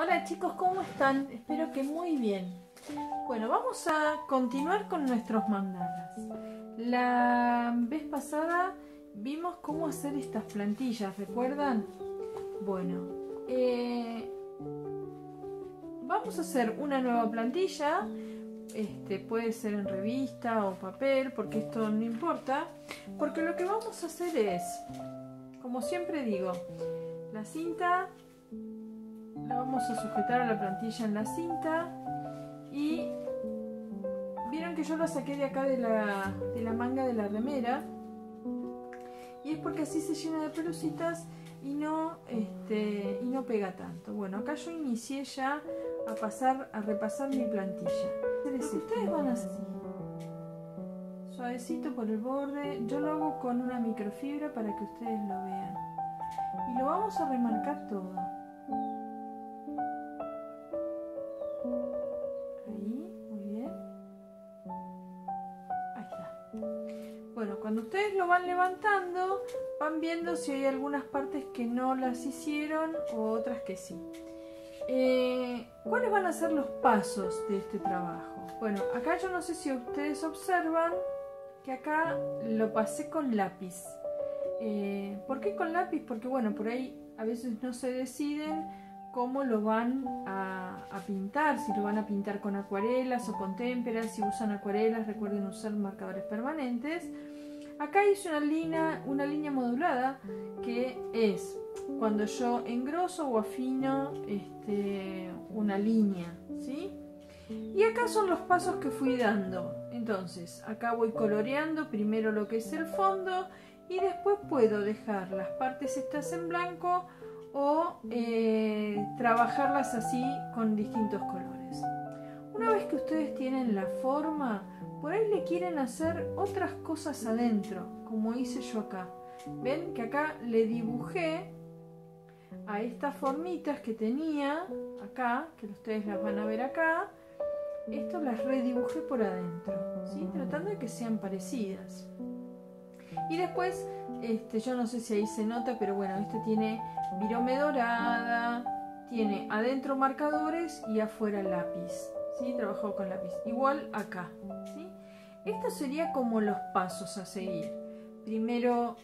Hola chicos, ¿cómo están? Espero que muy bien. Bueno, vamos a continuar con nuestros mandalas. La vez pasada vimos cómo hacer estas plantillas, ¿recuerdan? Bueno, eh, vamos a hacer una nueva plantilla. Este, puede ser en revista o papel, porque esto no importa. Porque lo que vamos a hacer es, como siempre digo, la cinta la vamos a sujetar a la plantilla en la cinta y vieron que yo la saqué de acá de la, de la manga de la remera y es porque así se llena de pelucitas y no, este, y no pega tanto. Bueno, acá yo inicié ya a pasar, a repasar mi plantilla. Ustedes van así, suavecito por el borde. Yo lo hago con una microfibra para que ustedes lo vean. Y lo vamos a remarcar todo. Cuando ustedes lo van levantando, van viendo si hay algunas partes que no las hicieron o otras que sí. Eh, ¿Cuáles van a ser los pasos de este trabajo? Bueno, acá yo no sé si ustedes observan que acá lo pasé con lápiz. Eh, ¿Por qué con lápiz? Porque bueno, por ahí a veces no se deciden cómo lo van a, pintar, si lo van a pintar con acuarelas o con témperas, si usan acuarelas recuerden usar marcadores permanentes Acá hice una línea, una línea modulada que es cuando yo engroso o afino este, una línea, ¿sí? Y acá son los pasos que fui dando. Entonces, acá voy coloreando primero lo que es el fondo y después puedo dejar las partes estas en blanco o eh, trabajarlas así con distintos colores. Una vez que ustedes tienen la forma, por ahí le quieren hacer otras cosas adentro, como hice yo acá. Ven que acá le dibujé a estas formitas que tenía acá, que ustedes las van a ver acá. Esto las redibujé por adentro, tratando de que sean parecidas. Y después, este, yo no sé si ahí se nota, pero bueno, este tiene virome dorada, tiene adentro marcadores y afuera lápiz. ¿sí? Trabajado con lápiz. Igual acá, ¿sí? Estos serían como los pasos a seguir. Primero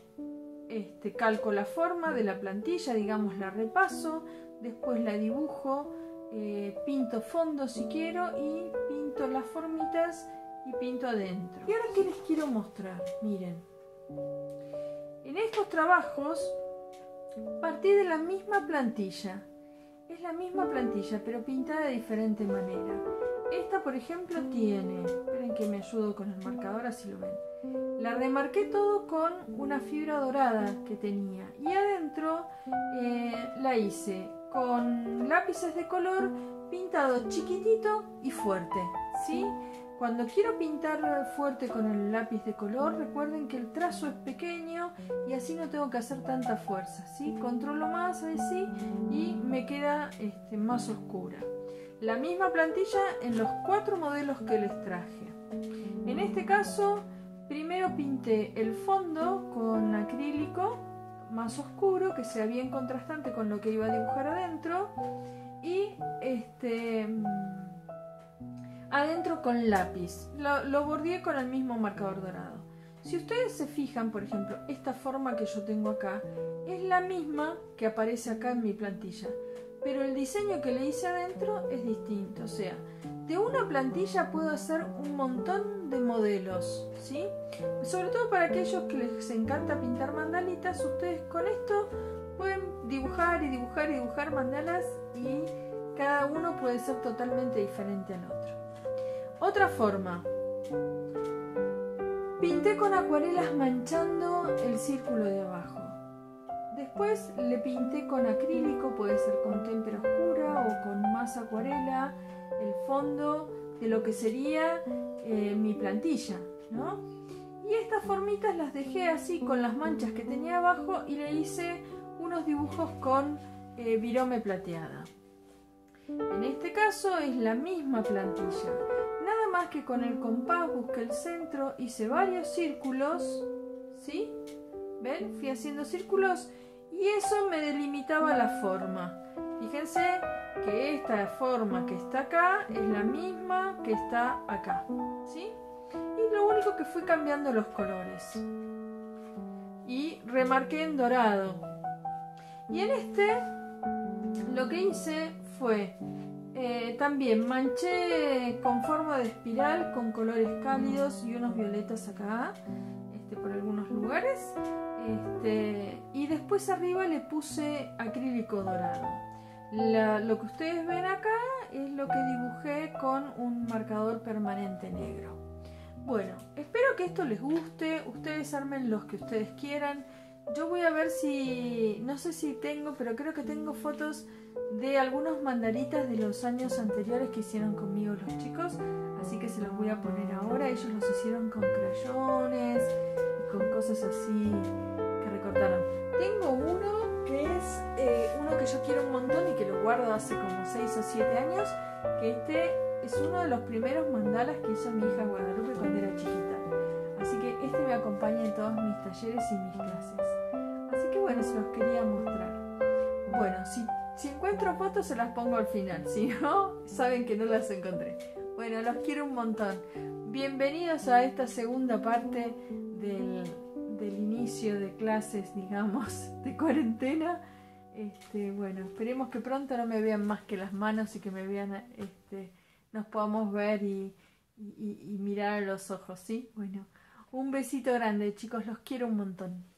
este, calco la forma de la plantilla, digamos la repaso, después la dibujo, eh, pinto fondo si quiero y pinto las formitas y pinto adentro. Y ahora qué les quiero mostrar, miren. En estos trabajos partí de la misma plantilla, es la misma plantilla, pero pintada de diferente manera. Esta, por ejemplo, tiene, esperen que me ayudo con el marcador, así lo ven. La remarqué todo con una fibra dorada que tenía. Y adentro eh, la hice con lápices de color pintado chiquitito y fuerte. ¿sí? Cuando quiero pintar fuerte con el lápiz de color, recuerden que el trazo es pequeño y así no tengo que hacer tanta fuerza. ¿sí? Controlo más así y me queda este, más oscura. La misma plantilla en los cuatro modelos que les traje. En este caso, primero pinté el fondo con acrílico más oscuro, que sea bien contrastante con lo que iba a dibujar adentro. Adentro con lápiz. Lo, bordeé con el mismo marcador dorado. Si ustedes se fijan, por ejemplo, esta forma que yo tengo acá es la misma que aparece acá en mi plantilla, pero el diseño que le hice adentro es distinto. O sea, de una plantilla puedo hacer un montón de modelos, ¿sí? Sobre todo para aquellos que les encanta pintar mandalitas, ustedes con esto pueden dibujar y dibujar y dibujar mandalas y cada uno puede ser totalmente diferente al otro. Otra forma. Pinté con acuarelas manchando el círculo de abajo. Después le pinté con acrílico, puede ser con témpera oscura o con más acuarela, el fondo de lo que sería eh, mi plantilla. ¿no? Y estas formitas las dejé así con las manchas que tenía abajo y le hice unos dibujos con eh, virome plateada. En este caso es la misma plantilla más que con el compás busqué el centro, hice varios círculos, ¿sí? ¿Ven? Fui haciendo círculos y eso me delimitaba la forma. Fíjense que esta forma que está acá es la misma que está acá. ¿Sí? Y lo único que fui cambiando los colores. Y remarqué en dorado. Y en este lo que hice fue eh, también manché con forma de espiral con colores cálidos y unos violetas acá este, por algunos lugares. Este, y después arriba le puse acrílico dorado. Lo que ustedes ven acá es lo que dibujé con un marcador permanente negro. Bueno, espero que esto les guste, ustedes armen los que ustedes quieran yo voy a ver si, no sé si tengo, pero creo que tengo fotos de algunos mandaritas de los años anteriores que hicieron conmigo los chicos, así que se los voy a poner ahora. Ellos los hicieron con crayones y con cosas así que recortaron. Tengo uno que es eh, uno que yo quiero un montón y que lo guardo hace como 6 o 7 años, que este es uno de los primeros mandalas que hizo mi hija Guadalupe cuando era chiquita. Así que este me acompaña en todos mis talleres y mis clases. Así que bueno, se los quería mostrar. Bueno, si si encuentro fotos se las pongo al final, si no, saben que no las encontré. Bueno, los quiero un montón. Bienvenidos a esta segunda parte del, inicio de clases, digamos, de cuarentena. Este, bueno, esperemos que pronto no me vean más que las manos y que me vean, este, nos podamos ver y, y mirar a los ojos, ¿sí? Bueno, un besito grande, chicos, los quiero un montón.